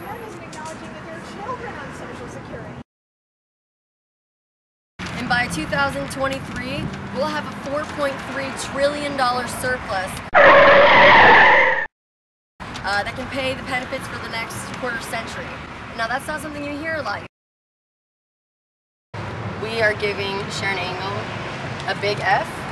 Sharron is acknowledging that there are children on Social Security. And by 2023, we'll have a $4.3 trillion surplus uh, that can pay the benefits for the next quarter century. Now, that's not something you hear a lot. We are giving Sharron Angle a big F